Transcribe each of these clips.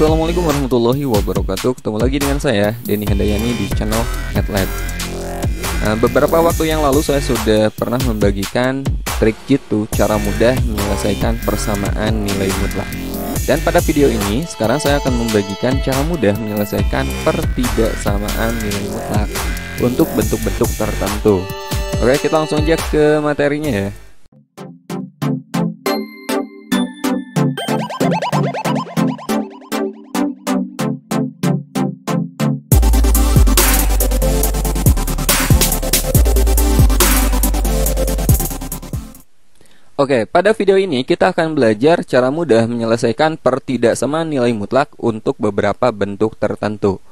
Assalamualaikum warahmatullahi wabarakatuh. Ketemu lagi dengan saya, Denny Handayani di channel NetLab nah, Beberapa waktu yang lalu saya sudah pernah membagikan trik jitu Cara mudah menyelesaikan persamaan nilai mutlak. Dan pada video ini, sekarang saya akan membagikan cara mudah menyelesaikan pertidaksamaan nilai mutlak Untuk bentuk-bentuk tertentu. Oke, kita langsung aja ke materinya ya Oke, pada video ini kita akan belajar cara mudah menyelesaikan pertidaksamaan nilai mutlak untuk beberapa bentuk tertentu.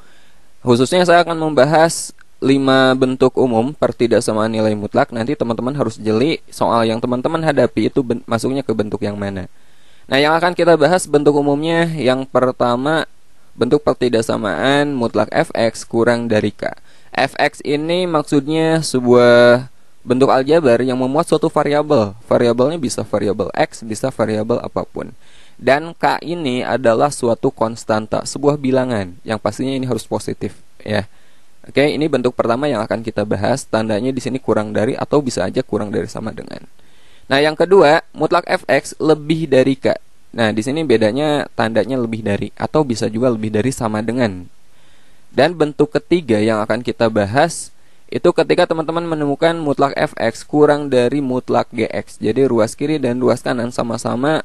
Khususnya saya akan membahas 5 bentuk umum pertidaksamaan nilai mutlak. Nanti teman-teman harus jeli soal yang teman-teman hadapi itu masuknya ke bentuk yang mana. Nah, yang akan kita bahas bentuk umumnya yang pertama bentuk pertidaksamaan mutlak fx kurang dari k. fx ini maksudnya sebuah bentuk aljabar yang memuat suatu variabel. Variabelnya bisa variabel x, bisa variabel apa pun. Dan k ini adalah suatu konstanta, sebuah bilangan yang pastinya ini harus positif, ya. Oke, ini bentuk pertama yang akan kita bahas. Tandanya di sini kurang dari atau bisa aja kurang dari sama dengan. Nah, yang kedua, mutlak fx lebih dari k. Nah, di sini bedanya tandanya lebih dari atau bisa juga lebih dari sama dengan. Dan bentuk ketiga yang akan kita bahas itu ketika teman-teman menemukan mutlak fx kurang dari mutlak gx. Jadi ruas kiri dan ruas kanan sama-sama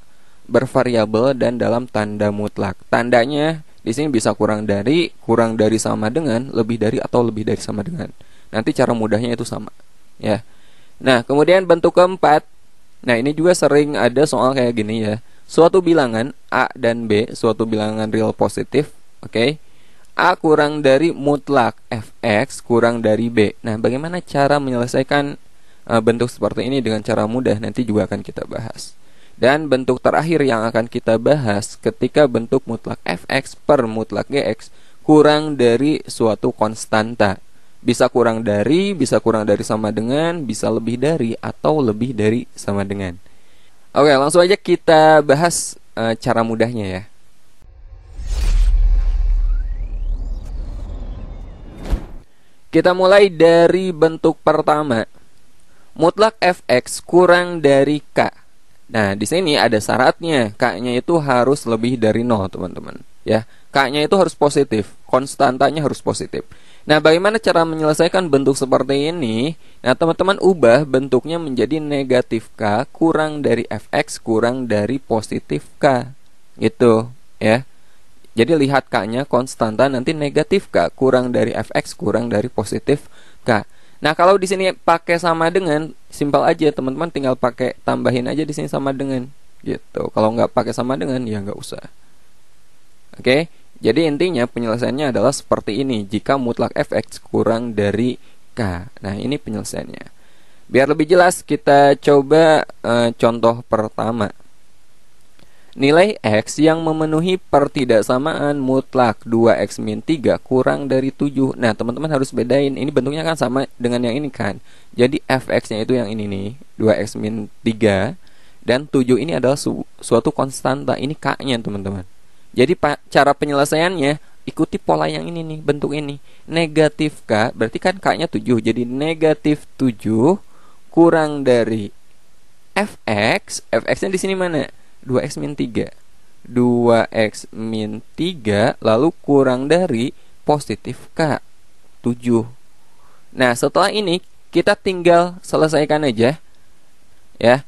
bervariabel dan dalam tanda mutlak. Tandanya di sini bisa kurang dari, kurang dari sama dengan, lebih dari atau lebih dari sama dengan. Nanti cara mudahnya itu sama, ya. Nah, kemudian bentuk keempat. Nah, ini juga sering ada soal kayak gini ya. Suatu bilangan a dan b, suatu bilangan real positif, oke? Okay? A kurang dari mutlak Fx kurang dari B. Nah, bagaimana cara menyelesaikan uh, bentuk seperti ini dengan cara mudah nanti juga akan kita bahas. Dan bentuk terakhir yang akan kita bahas ketika bentuk mutlak Fx per mutlak Gx kurang dari suatu konstanta. Bisa kurang dari, bisa kurang dari sama dengan, bisa lebih dari atau lebih dari sama dengan. Oke, langsung aja kita bahas uh, cara mudahnya ya. Kita mulai dari bentuk pertama. Mutlak fx kurang dari k. Nah, di sini ada syaratnya. K-nya itu harus lebih dari 0, teman-teman. Ya, K-nya itu harus positif. Konstantanya harus positif. Nah, bagaimana cara menyelesaikan bentuk seperti ini? Nah, teman-teman ubah bentuknya menjadi negatif K kurang dari fx kurang dari positif K. Gitu, ya. Jadi lihat K-nya konstanta nanti negatif K kurang dari Fx kurang dari positif K. Nah, kalau di sini pakai sama dengan simpel aja teman-teman tinggal pakai tambahin aja di sini sama dengan gitu. Kalau nggak pakai sama dengan ya nggak usah. Oke. Jadi intinya penyelesaiannya adalah seperti ini jika mutlak Fx kurang dari K. Nah, ini penyelesaiannya. Biar lebih jelas kita coba e, contoh pertama. Nilai X yang memenuhi pertidaksamaan mutlak 2X min 3 kurang dari 7 Nah teman-teman harus bedain. Ini bentuknya kan sama dengan yang ini kan. Jadi Fx nya itu yang ini nih 2X min 3 Dan 7 ini adalah su suatu konstanta Ini K nya teman-teman. Jadi cara penyelesaiannya Ikuti pola yang ini nih Bentuk ini. Negatif K Berarti kan K nya 7 Jadi negatif 7 Kurang dari Fx. Fx nya di sini mana? 2x min 3 2x min 3 lalu kurang dari positif K 7 Nah setelah ini kita tinggal selesaikan aja ya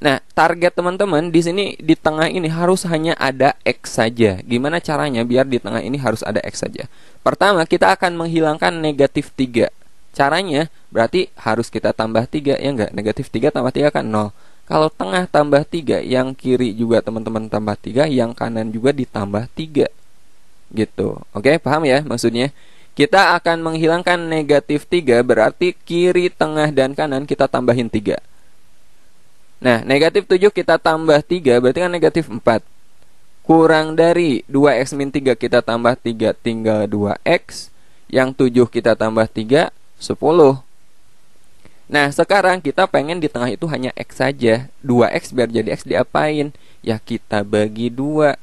Nah, target teman-teman di sini di tengah ini harus hanya ada X saja. Gimana caranya biar di tengah ini harus ada X saja? Pertama, kita akan menghilangkan negatif 3. Caranya berarti harus kita tambah 3 ya enggak? Negatif 3 tambah 3 kan 0. Kalau tengah tambah 3, yang kiri juga teman-teman tambah 3, yang kanan juga ditambah 3. Gitu. Oke, paham ya maksudnya? Kita akan menghilangkan negatif 3 berarti kiri, tengah, dan kanan kita tambahin 3. Nah, negatif 7 kita tambah 3 berarti kan negatif 4. Kurang dari 2x min 3 kita tambah 3 tinggal 2x. Yang 7 kita tambah 3, 10. Nah, sekarang kita pengen di tengah itu hanya X saja. 2X biar jadi X diapain? Ya kita bagi 2.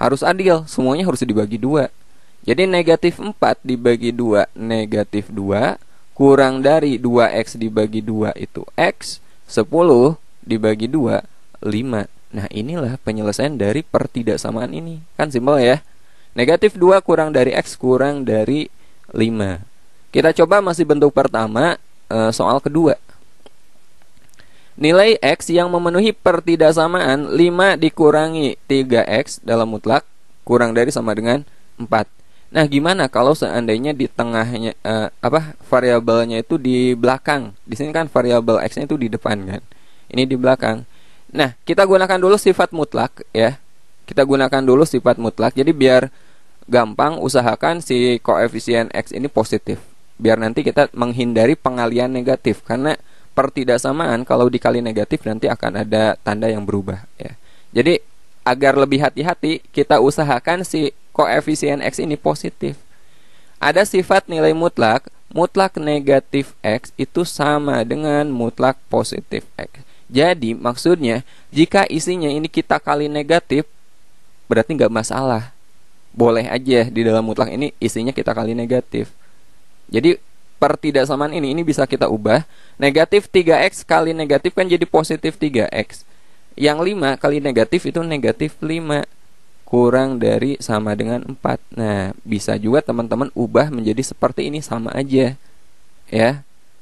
harus adil, semuanya harus dibagi dua. Jadi negatif 4 dibagi 2 negatif 2 kurang dari 2x dibagi 2 itu x 10 dibagi 2 5 Nah inilah penyelesaian dari pertidaksamaan ini Kan simpel ya Negatif 2 kurang dari x kurang dari 5 Kita coba masih bentuk pertama eh, Soal kedua Nilai X yang memenuhi pertidaksamaan 5 dikurangi 3X dalam mutlak Kurang dari sama dengan 4 Nah, gimana kalau seandainya di tengahnya uh, apa variabelnya itu di belakang? Di sini kan variabel x-nya itu di depan kan. Ini di belakang. Nah, kita gunakan dulu sifat mutlak ya. Kita gunakan dulu sifat mutlak. Jadi biar gampang usahakan si koefisien x ini positif. Biar nanti kita menghindari pengalian negatif karena pertidaksamaan kalau dikali negatif nanti akan ada tanda yang berubah ya. Jadi agar lebih hati-hati kita usahakan si koefisien X ini positif. Ada sifat nilai mutlak, mutlak negatif X itu sama dengan mutlak positif X. Jadi maksudnya jika isinya ini kita kali negatif berarti nggak masalah. Boleh aja di dalam mutlak ini isinya kita kali negatif. Jadi pertidaksamaan ini ini bisa kita ubah. Negatif 3x kali negatif kan jadi positif 3x. Yang 5 kali negatif itu negatif 5 kurang dari sama dengan 4 Nah bisa juga teman-teman ubah menjadi seperti ini sama aja. Ya.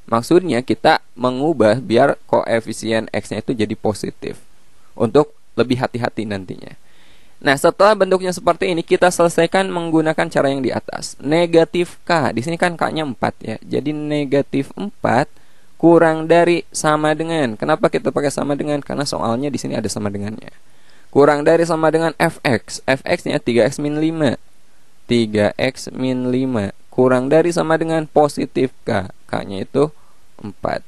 Maksudnya kita mengubah biar koefisien X-nya itu jadi positif. Untuk lebih hati-hati nantinya Nah setelah bentuknya seperti ini kita selesaikan menggunakan cara yang di atas. Negatif K. Di sini kan K-nya 4 ya. Jadi negatif 4 kurang dari sama dengan. Kenapa kita pakai sama dengan? Karena soalnya di sini ada sama dengannya. Kurang dari sama dengan fx fx nya 3x min 5 3x min 5 kurang dari sama dengan positif k. K nya itu 4 oke?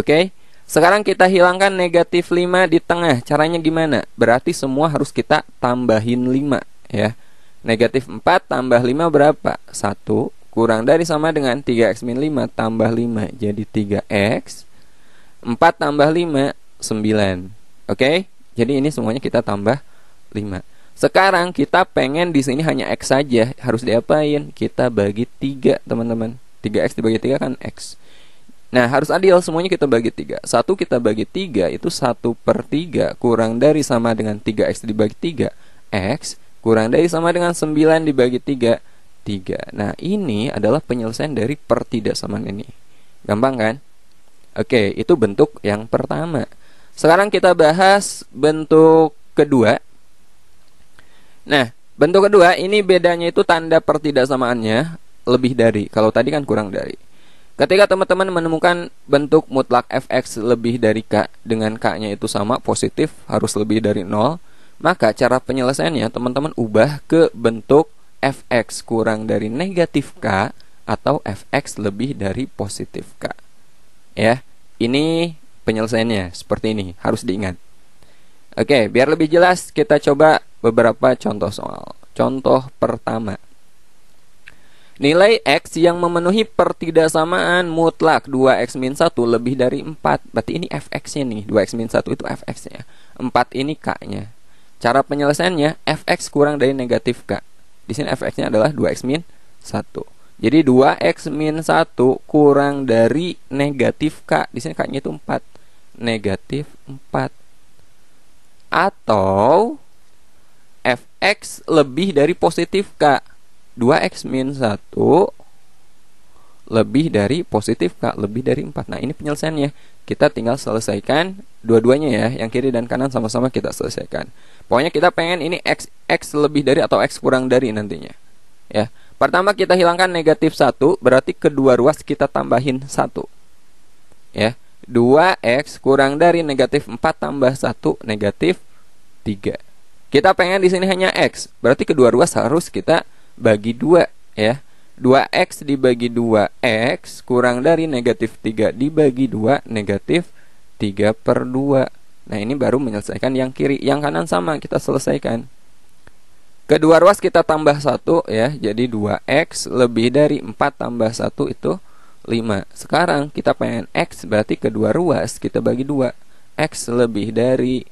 okay? Sekarang kita hilangkan negatif 5 di tengah caranya gimana berarti semua harus kita tambahin 5 ya negatif 4 tambah 5 berapa 1 kurang dari sama dengan 3x min 5 tambah 5 jadi 3x 4 tambah 5 9 oke? Jadi ini semuanya kita tambah 5. Sekarang kita pengen di sini hanya X saja. Harus diapain? Kita bagi 3, teman-teman. 3X dibagi 3 kan X. Nah, harus adil semuanya kita bagi 3. Satu kita bagi 3 itu 1 per 3 kurang dari sama dengan 3X dibagi 3. X kurang dari sama dengan 9 dibagi 3. 3. Nah, ini adalah penyelesaian dari pertidaksamaan ini. Gampang kan? Oke, itu bentuk yang pertama. Sekarang kita bahas bentuk kedua. Nah, bentuk kedua ini bedanya itu tanda pertidaksamaannya lebih dari. Kalau tadi kan kurang dari. Ketika teman-teman menemukan bentuk mutlak fx lebih dari k dengan k-nya itu sama positif harus lebih dari 0, maka cara penyelesaiannya teman-teman ubah ke bentuk fx kurang dari negatif k atau fx lebih dari positif k. Ya, ini penyelesaiannya seperti ini harus diingat. Oke biar lebih jelas kita coba beberapa contoh soal. Contoh pertama Nilai X yang memenuhi pertidaksamaan mutlak 2X min 1 lebih dari 4 Berarti ini Fx-nya nih 2X min 1 itu Fx-nya 4 ini K-nya. Cara penyelesaiannya Fx kurang dari negatif K. Di sini Fx-nya adalah 2X min 1 Jadi 2X min 1 kurang dari negatif K. Di sini K-nya itu 4 negatif 4 atau fx lebih dari positif k 2x min 1 lebih dari positif k lebih dari 4 nah ini penyelesaiannya. Kita tinggal selesaikan dua-duanya ya yang kiri dan kanan sama-sama kita selesaikan. Pokoknya kita pengen ini x x lebih dari atau x kurang dari nantinya ya. Pertama kita hilangkan negatif 1 berarti kedua ruas kita tambahin 1 ya. 2x kurang dari negatif 4 tambah 1 negatif 3. Kita pengen di sini hanya x, berarti kedua ruas harus kita bagi 2 ya. 2x dibagi 2x kurang dari negatif 3 dibagi 2 negatif 3 per 2. Nah ini baru menyelesaikan yang kiri, yang kanan sama kita selesaikan. Kedua ruas kita tambah 1 ya, jadi 2x lebih dari 4 tambah 1 itu 5 Sekarang kita pengen X berarti kedua ruas kita bagi 2 X lebih dari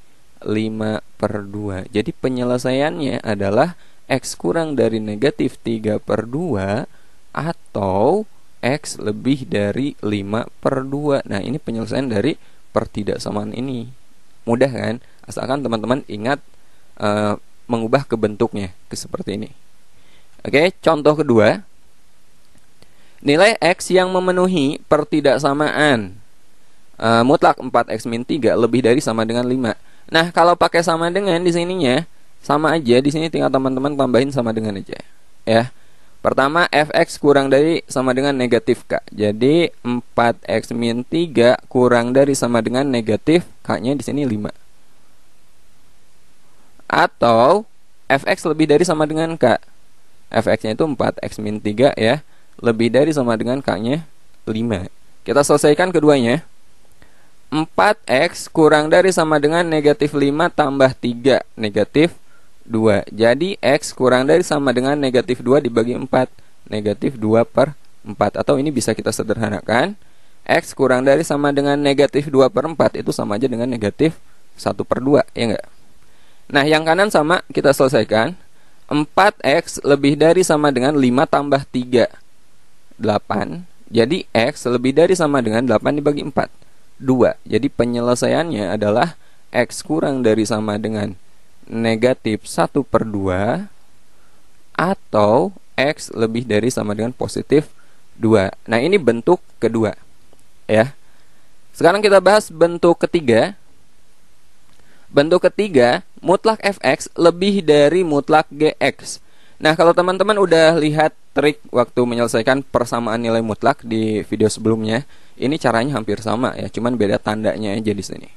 5 per 2 Jadi penyelesaiannya adalah X kurang dari negatif 3 per 2 Atau X lebih dari 5 per 2 Nah ini penyelesaian dari pertidaksamaan ini. Mudah kan? Asalkan teman-teman ingat uh, Mengubah ke bentuknya ke seperti ini. Oke, contoh kedua. Nilai X yang memenuhi pertidaksamaan uh, mutlak 4x min 3 lebih dari sama dengan 5. Nah, kalau pakai sama dengan di sininya sama aja di sini tinggal teman-teman tambahin sama dengan aja. Ya. Pertama fx kurang dari sama dengan negatif k. Jadi 4x min 3 kurang dari sama dengan negatif k-nya di sini 5. Atau fx lebih dari sama dengan k. fx-nya itu 4x min 3 ya. Lebih dari sama dengan k-nya 5. Kita selesaikan keduanya. 4x kurang dari sama dengan negatif 5 tambah 3 negatif 2 Jadi x kurang dari sama dengan negatif 2 dibagi 4 Negatif 2 per 4 Atau ini bisa kita sederhanakan. X kurang dari sama dengan negatif 2 per 4 Itu sama aja dengan negatif 1 per 2 Ya enggak? Nah yang kanan sama kita selesaikan. 4x lebih dari sama dengan 5 tambah 3 8 Jadi x lebih dari sama dengan 8 dibagi 4 2. Jadi penyelesaiannya adalah X kurang dari sama dengan negatif 1 per 2 atau X lebih dari sama dengan positif 2. Nah ini bentuk kedua ya. Sekarang kita bahas bentuk ketiga. Bentuk ketiga, mutlak fx lebih dari mutlak gx. Nah, kalau teman-teman udah lihat trik waktu menyelesaikan persamaan nilai mutlak di video sebelumnya, ini caranya hampir sama ya, cuman beda tandanya aja di sini.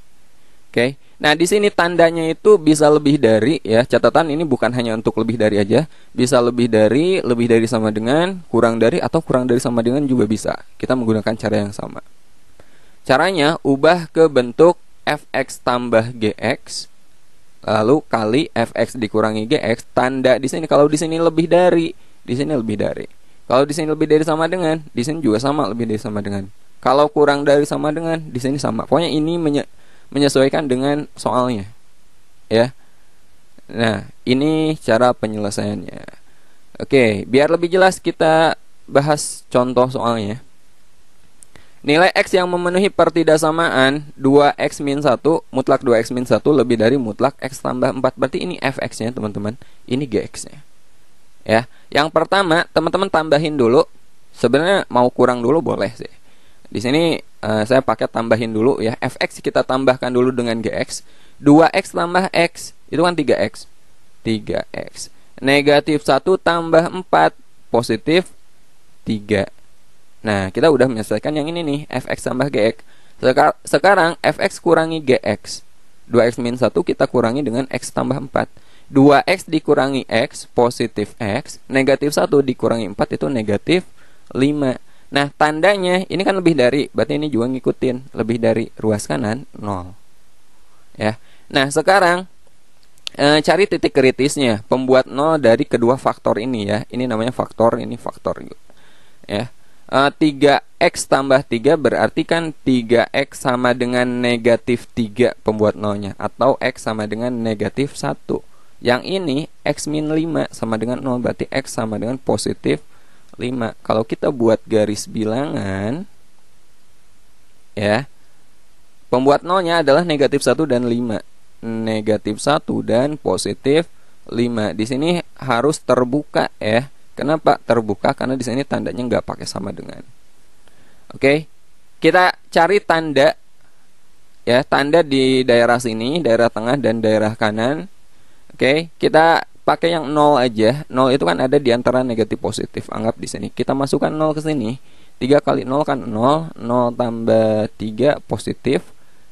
Oke. Nah, di sini tandanya itu bisa lebih dari ya. Catatan ini bukan hanya untuk lebih dari aja, bisa lebih dari, lebih dari sama dengan, kurang dari atau kurang dari sama dengan juga bisa. Kita menggunakan cara yang sama. Caranya ubah ke bentuk fx tambah gx lalu kali fx dikurangi gx tanda di sini kalau di sini lebih dari di sini lebih dari. Kalau di sini lebih dari sama dengan, di sini juga sama lebih dari sama dengan. Kalau kurang dari sama dengan, di sini sama. Pokoknya ini menye menyesuaikan dengan soalnya. Ya. Nah, ini cara penyelesaiannya. Oke, biar lebih jelas kita bahas contoh soalnya. Nilai X yang memenuhi pertidaksamaan 2X min 1 Mutlak 2X min 1 lebih dari mutlak X tambah 4 Berarti ini Fx nya teman-teman Ini Gx nya Ya Yang pertama teman-teman tambahin dulu Sebenarnya mau kurang dulu boleh sih di sini uh, saya pakai tambahin dulu ya. fx kita tambahkan dulu dengan gx. 2x tambah x itu kan 3x. 3x. Negatif 1 tambah 4 positif 3. Nah, kita udah menyelesaikan yang ini nih, fx tambah gx. sekarang fx kurangi gx. 2x min 1 kita kurangi dengan x tambah 4. 2x dikurangi x positif x, negatif 1 dikurangi 4 itu negatif 5. Nah, tandanya ini kan lebih dari, berarti ini juga ngikutin lebih dari ruas kanan 0. Ya. Nah, sekarang e, cari titik kritisnya, pembuat 0 dari kedua faktor ini ya. Ini namanya faktor, ini faktor Ya. E, 3x tambah 3 berarti kan 3x sama dengan negatif 3 pembuat 0-nya atau x sama dengan negatif 1. Yang ini x min 5 sama dengan 0 berarti x sama dengan positif 5 kalau kita buat garis bilangan ya pembuat nolnya adalah negatif 1 dan 5 negatif 1 dan positif 5 di sini harus terbuka ya. Kenapa terbuka? Karena di sini tandanya nggak pakai sama dengan. Oke? Kita cari tanda ya tanda di daerah sini daerah tengah dan daerah kanan. Oke? Kita pakai yang 0 aja. 0 itu kan ada di antara negatif positif. Anggap di sini. Kita masukkan 0 ke sini. 3 kali 0 kan 0 0 tambah 3 positif.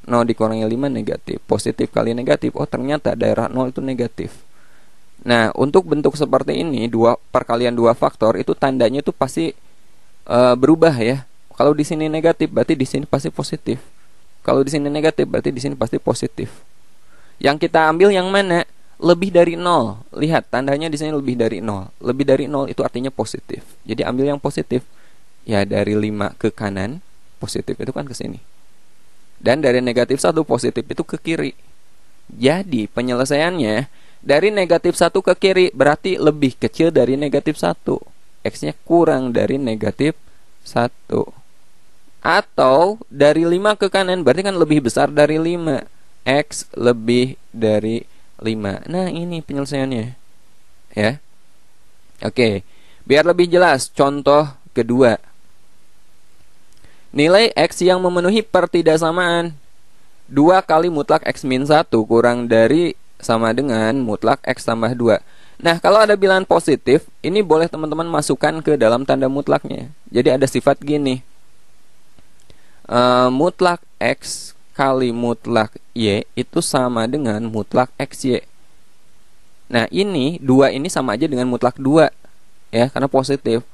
0 dikurangi 5 negatif. Positif kali negatif. Oh ternyata daerah 0 itu negatif. Nah untuk bentuk seperti ini dua perkalian dua faktor itu tandanya itu pasti uh, berubah ya. Kalau di sini negatif berarti di sini pasti positif. Kalau di sini negatif berarti di sini pasti positif. Yang kita ambil yang mana lebih dari nol. Lihat tandanya di sini lebih dari nol. Lebih dari nol itu artinya positif. Jadi ambil yang positif. Ya dari 5 ke kanan, positif itu kan ke sini. Dan dari negatif satu positif itu ke kiri. Jadi penyelesaiannya dari negatif 1 ke kiri berarti lebih kecil dari negatif 1. X-nya kurang dari negatif 1. Atau dari 5 ke kanan berarti kan lebih besar dari 5. X lebih dari 5. Nah ini penyelesaiannya. Ya. Oke. Biar lebih jelas, contoh kedua. Nilai X yang memenuhi pertidaksamaan 2 kali mutlak X min 1 kurang dari sama dengan mutlak X tambah 2 Nah kalau ada bilangan positif Ini boleh teman-teman masukkan ke dalam tanda mutlaknya Jadi ada sifat gini uh, Mutlak X kali mutlak Y Itu sama dengan mutlak XY Nah ini dua ini sama aja dengan mutlak 2 Ya karena positif.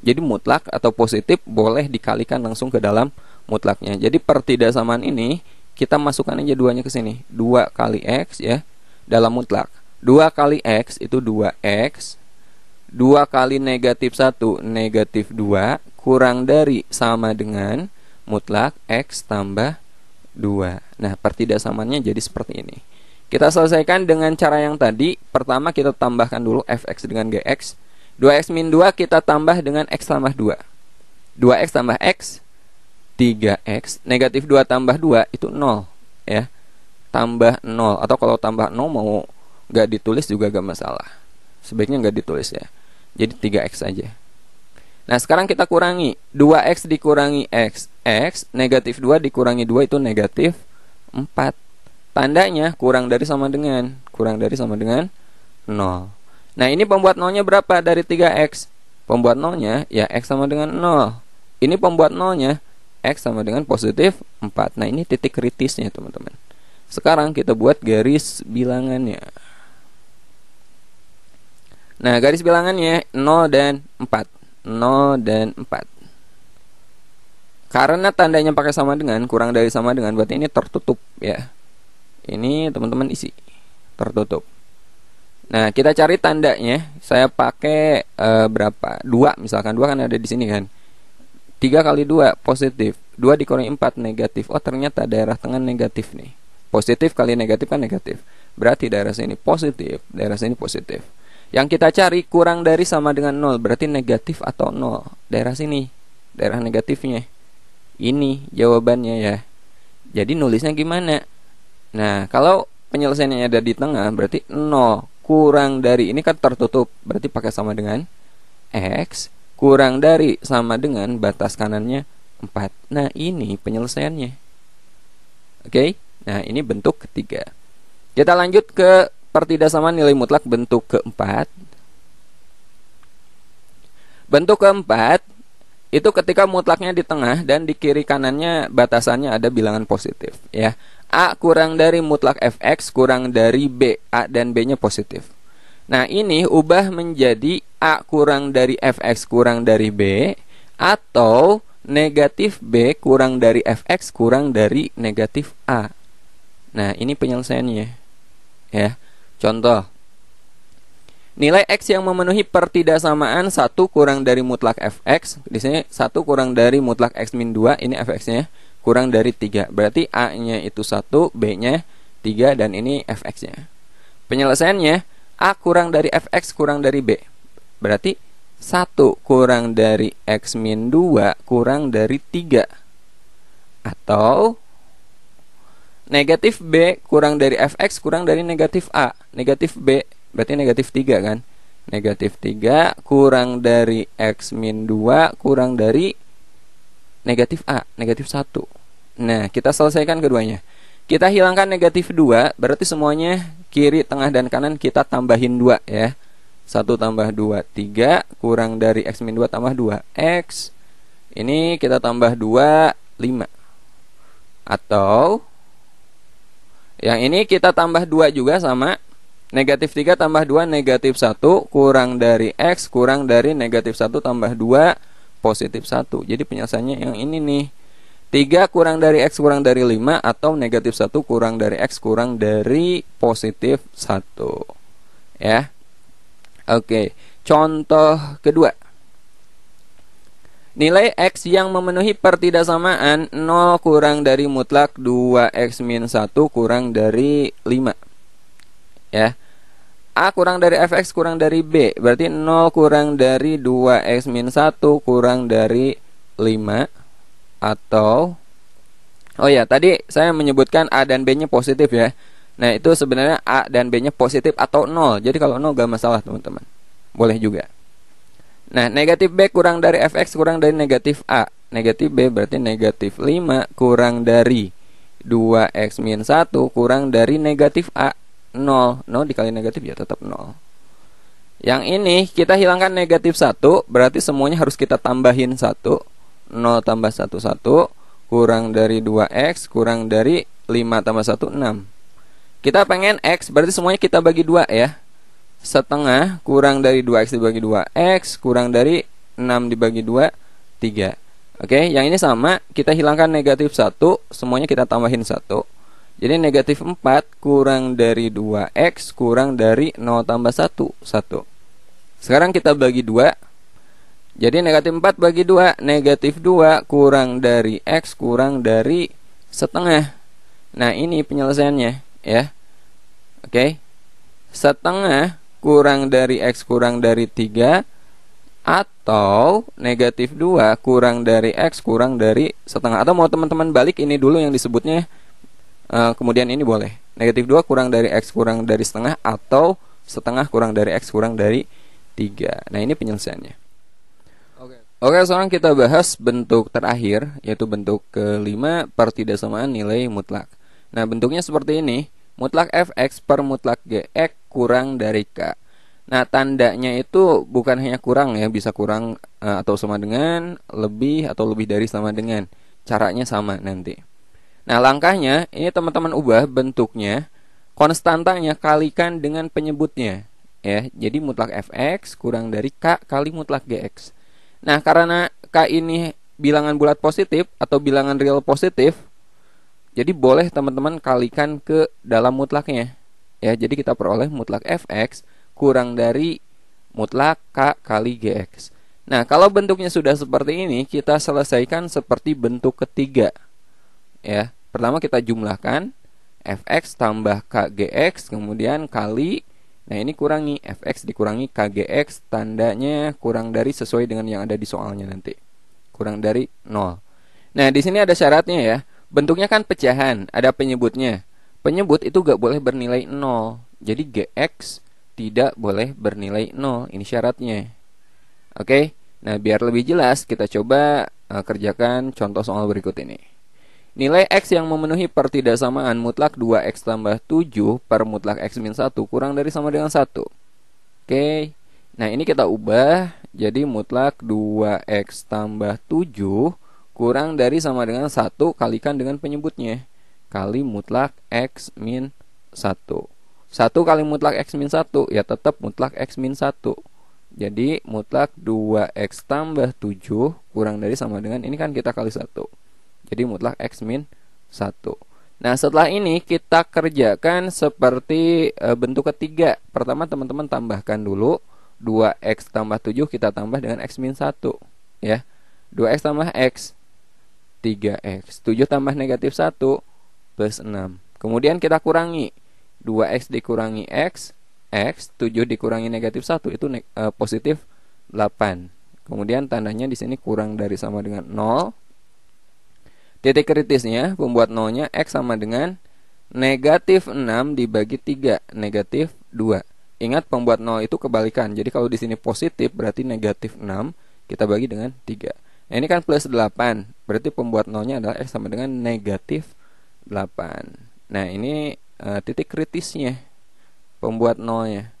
Jadi mutlak atau positif boleh dikalikan langsung ke dalam mutlaknya. Jadi pertidaksamaan ini kita masukkan aja duanya ke sini. 2 kali X ya dalam mutlak. 2 kali X itu 2X 2 kali negatif 1 negatif 2 kurang dari sama dengan mutlak X tambah 2 Nah pertidaksamaannya jadi seperti ini. Kita selesaikan dengan cara yang tadi. Pertama kita tambahkan dulu Fx dengan Gx. 2x min 2 kita tambah dengan X tambah 2 2x tambah X 3x negatif 2 tambah 2 itu 0 ya. Tambah 0 atau kalau tambah 0 mau nggak ditulis juga gak masalah. Sebaiknya nggak ditulis ya. Jadi 3x saja nah sekarang kita kurangi. 2x dikurangi x. X negatif 2 dikurangi 2 itu negatif 4 tandanya kurang dari sama dengan kurang dari sama dengan 0 nah ini pembuat nolnya berapa dari 3x pembuat nolnya ya x sama dengan 0 ini pembuat nolnya X sama dengan positif 4 Nah ini titik kritisnya teman-teman. Sekarang kita buat garis bilangannya. Nah garis bilangannya 0 dan 4 0 dan 4 Karena tandanya pakai sama dengan Kurang dari sama dengan Berarti ini tertutup ya. Ini teman-teman isi Tertutup. Nah kita cari tandanya Saya pakai uh, berapa? 2 misalkan. 2 kan ada di sini kan? 3 kali 2 positif. 2 dikurangi 4 negatif. Oh ternyata daerah tengah negatif nih. Positif kali negatif kan negatif. Berarti daerah sini positif Daerah sini positif Yang kita cari kurang dari sama dengan 0 Berarti negatif atau 0 Daerah sini Daerah negatifnya Ini jawabannya ya Jadi nulisnya gimana Nah kalau penyelesaiannya ada di tengah Berarti 0 kurang dari Ini kan tertutup Berarti pakai sama dengan X kurang dari sama dengan batas kanannya 4. Nah, ini penyelesaiannya. Oke. Nah, ini bentuk ketiga. Kita lanjut ke pertidaksamaan nilai mutlak bentuk keempat. Bentuk keempat itu ketika mutlaknya di tengah dan di kiri kanannya batasannya ada bilangan positif ya. A kurang dari mutlak fx kurang dari b, A dan B-nya positif. Nah, ini ubah menjadi A kurang dari Fx kurang dari B atau negatif B kurang dari Fx kurang dari negatif A. Nah, ini penyelesaiannya. Ya. Contoh. Nilai X yang memenuhi pertidaksamaan 1 kurang dari mutlak Fx. Di sini 1 kurang dari mutlak X min 2. Ini Fx-nya kurang dari 3. Berarti A-nya itu 1, B-nya 3, dan ini Fx-nya. Penyelesaiannya, A kurang dari Fx kurang dari B. Berarti 1 kurang dari X min 2 kurang dari 3. Atau negatif B kurang dari Fx kurang dari negatif A. Negatif B berarti negatif 3 kan. Negatif 3 kurang dari X min 2 kurang dari negatif A. Negatif 1. Nah, kita selesaikan keduanya. Kita hilangkan negatif 2, berarti semuanya kiri, tengah, dan kanan kita tambahin 2 ya. 1 tambah 2, 3, kurang dari X min 2 tambah 2, X. Ini kita tambah 2, 5. Atau, yang ini kita tambah 2 juga sama Negatif 3 tambah 2 negatif 1 kurang dari X kurang dari negatif 1 tambah 2 positif 1 Jadi penyelesaiannya yang ini nih. 3 kurang dari X kurang dari 5 atau negatif 1 kurang dari X kurang dari positif 1 ya. Oke. Contoh kedua. Nilai X yang memenuhi pertidaksamaan 0 kurang dari mutlak 2X min 1 kurang dari 5 Ya. A kurang dari fx kurang dari B Berarti 0 kurang dari 2x min 1 kurang dari 5 Atau Oh ya tadi saya menyebutkan A dan B nya positif ya. Nah itu sebenarnya A dan B nya positif atau 0 Jadi kalau 0 gak masalah teman-teman. Boleh juga. Nah, negatif B kurang dari fx kurang dari negatif A. Negatif B berarti negatif 5 kurang dari 2x min 1 kurang dari negatif A. 0. 0 dikali negatif ya tetap 0. Yang ini kita hilangkan negatif 1 berarti semuanya harus kita tambahin 1. 0 tambah 1 1 kurang dari 2x kurang dari 5 tambah 1 6. Kita pengen x berarti semuanya kita bagi 2 ya setengah kurang dari 2x dibagi 2x kurang dari 6 dibagi 2 3 Oke yang ini sama kita hilangkan negatif 1 semuanya kita tambahin 1 jadi negatif 4 kurang dari 2x kurang dari 0 tambah 1 1 sekarang kita bagi 2 jadi negatif 4 bagi 2 negatif 2 kurang dari x kurang dari setengah. Nah ini penyelesaiannya ya. Oke? Setengah kurang dari X kurang dari 3 atau negatif 2 kurang dari X kurang dari setengah. Atau mau teman-teman balik ini dulu yang disebutnya uh, kemudian ini boleh negatif 2 kurang dari X kurang dari setengah atau setengah kurang dari X kurang dari 3 nah ini penyelesaiannya Oke, Oke sekarang kita bahas bentuk terakhir yaitu bentuk kelima pertidaksamaan nilai mutlak Nah bentuknya seperti ini mutlak fx per mutlak gx kurang dari k. Nah, tandanya itu bukan hanya kurang ya, bisa kurang uh, atau sama dengan, lebih atau lebih dari sama dengan. Caranya sama nanti. Nah, langkahnya ini teman-teman ubah bentuknya konstantanya kalikan dengan penyebutnya ya. Jadi mutlak fx kurang dari k kali mutlak gx. Nah, karena k ini bilangan bulat positif atau bilangan real positif, jadi boleh teman-teman kalikan ke dalam mutlaknya. Ya, jadi kita peroleh mutlak fx kurang dari mutlak k kali gx. Nah, kalau bentuknya sudah seperti ini, kita selesaikan seperti bentuk ketiga. Ya, pertama kita jumlahkan fx tambah kgx kemudian kali Nah, ini kurangi fx dikurangi kgx tandanya kurang dari sesuai dengan yang ada di soalnya nanti. Kurang dari 0. Nah, di sini ada syaratnya ya. Bentuknya kan pecahan, ada penyebutnya. Penyebut itu gak boleh bernilai 0. Jadi GX tidak boleh bernilai 0. Ini syaratnya. Oke. Nah, biar lebih jelas kita coba uh, kerjakan contoh soal berikut ini. Nilai X yang memenuhi pertidaksamaan mutlak 2X tambah 7 per mutlak X min 1 kurang dari sama dengan 1. Oke. Nah, ini kita ubah jadi mutlak 2X tambah 7 kurang dari sama dengan 1 kalikan dengan penyebutnya kali mutlak X min 1 1 kali mutlak X min 1 ya tetap mutlak X min 1 jadi mutlak 2X tambah 7 kurang dari sama dengan ini kan kita kali 1 jadi mutlak X min 1 Nah setelah ini kita kerjakan seperti e, bentuk ketiga. Pertama teman-teman tambahkan dulu 2x tambah 7 kita tambah dengan x min 1 ya. 2x tambah x 3x 7 tambah negatif 1 plus 6 Kemudian kita kurangi. 2x dikurangi x X 7 dikurangi negatif 1 itu uh, positif 8 Kemudian tandanya di sini kurang dari sama dengan 0 Titik kritisnya pembuat nolnya X sama dengan negatif 6 dibagi 3 Negatif 2 Ingat pembuat 0 itu kebalikan Jadi kalau di sini positif berarti negatif 6 Kita bagi dengan 3 Nah, ini kan plus 8. Berarti pembuat nolnya adalah X sama dengan negatif 8. Nah, ini uh, titik kritisnya. Pembuat nolnya.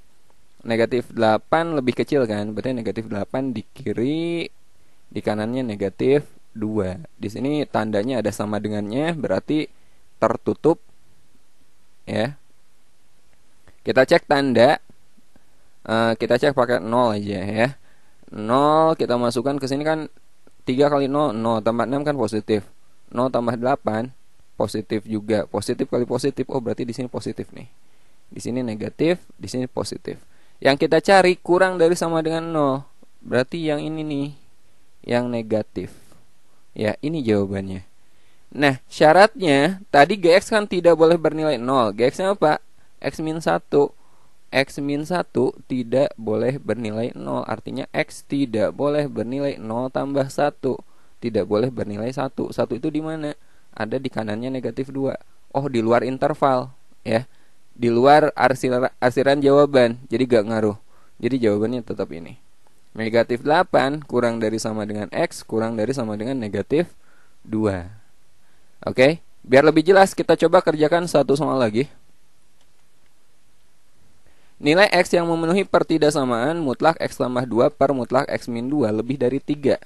Negatif 8 lebih kecil kan? Berarti negatif 8 di kiri, di kanannya negatif 2. Di sini tandanya ada sama dengannya, berarti tertutup. Ya. Kita cek tanda. Uh, kita cek pakai 0 aja ya. 0 kita masukkan ke sini kan 3 kali 0 0 tambah 6 kan positif 0 tambah 8 positif juga positif kali positif oh berarti di sini positif nih di sini negatif di sini positif yang kita cari kurang dari sama dengan 0 berarti yang ini nih yang negatif. Ya, ini jawabannya. Nah, syaratnya tadi GX kan tidak boleh bernilai 0. GX-nya apa? X min 1. X min 1 tidak boleh bernilai 0. Artinya X tidak boleh bernilai 0 tambah 1. Tidak boleh bernilai 1. 1 itu di mana? Ada di kanannya negatif 2. Oh, di luar interval. Ya. Di luar arsiran, arsiran jawaban. Jadi gak ngaruh. Jadi jawabannya tetap ini. Negatif 8 kurang dari sama dengan X kurang dari sama dengan negatif 2. Oke, biar lebih jelas kita coba kerjakan satu soal lagi. Nilai X yang memenuhi pertidaksamaan mutlak X tambah 2 per mutlak X min 2 lebih dari 3.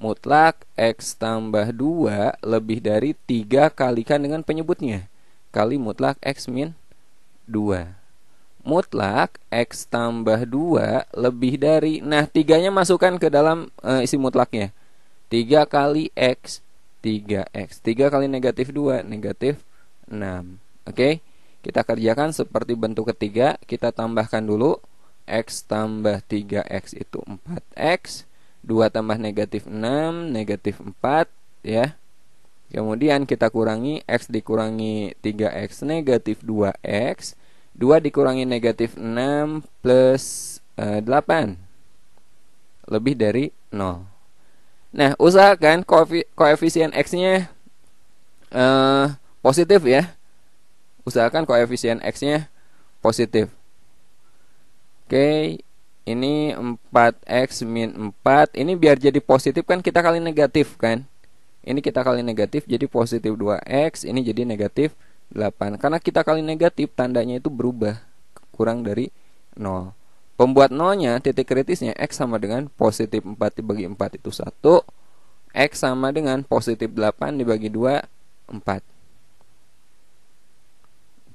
Mutlak X tambah 2 lebih dari 3 kalikan dengan penyebutnya. Kali mutlak X min 2. Mutlak X tambah 2 lebih dari Nah, tiganya masukkan ke dalam uh, isi mutlaknya. 3 kali X 3x 3 kali negatif 2 negatif 6 Oke? Kita kerjakan seperti bentuk ketiga kita tambahkan dulu. X tambah 3x itu 4x 2 tambah negatif 6 negatif 4 ya. Kemudian kita kurangi x dikurangi 3x negatif 2x 2 dikurangi negatif 6 plus uh, eh, 8 lebih dari 0 Nah, usahakan koefisien X-nya uh, positif ya. Usahakan koefisien X-nya positif. Oke, ini 4X min 4. Ini biar jadi positif kan kita kali negatif kan. Ini kita kali negatif jadi positif 2X. Ini jadi negatif 8. Karena kita kali negatif tandanya itu berubah. Kurang dari 0. Pembuat nolnya titik kritisnya X sama dengan positif 4 dibagi 4 itu 1 X sama dengan positif 8 dibagi 2 4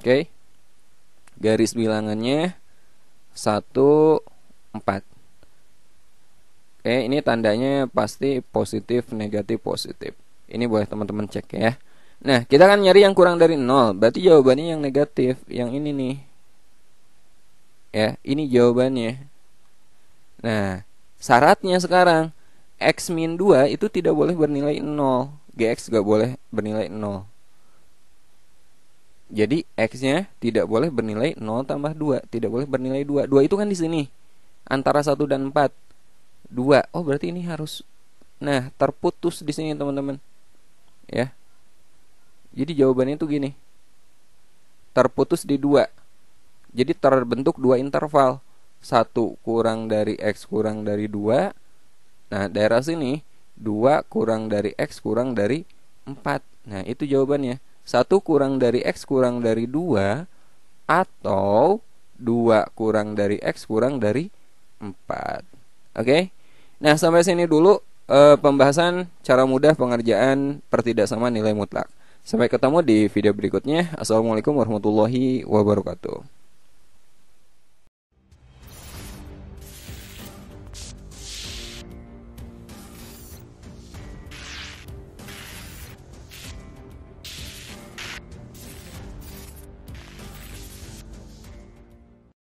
Oke Garis bilangannya 1 4 Oke ini tandanya pasti positif negatif positif Ini boleh teman-teman cek ya Nah kita kan nyari yang kurang dari 0 Berarti jawabannya yang negatif Yang ini nih Ya, ini jawabannya. Nah, syaratnya sekarang x min 2 itu tidak boleh bernilai 0. Gx gak boleh bernilai 0. Jadi x-nya tidak boleh bernilai 0 tambah 2, tidak boleh bernilai 2. 2 itu kan di sini. Antara 1 dan 4. 2. Oh, berarti ini harus Nah, terputus di sini teman-teman. Ya. Jadi jawabannya itu gini. Terputus di 2 jadi terbentuk dua interval. Satu kurang dari X kurang dari 2. Nah, daerah sini 2 kurang dari X kurang dari 4. Nah, itu jawabannya. Satu kurang dari X kurang dari 2 atau 2 kurang dari X kurang dari 4. Oke? Nah, sampai sini dulu e, pembahasan cara mudah pengerjaan pertidaksamaan nilai mutlak. Sampai ketemu di video berikutnya. Assalamualaikum warahmatullahi wabarakatuh.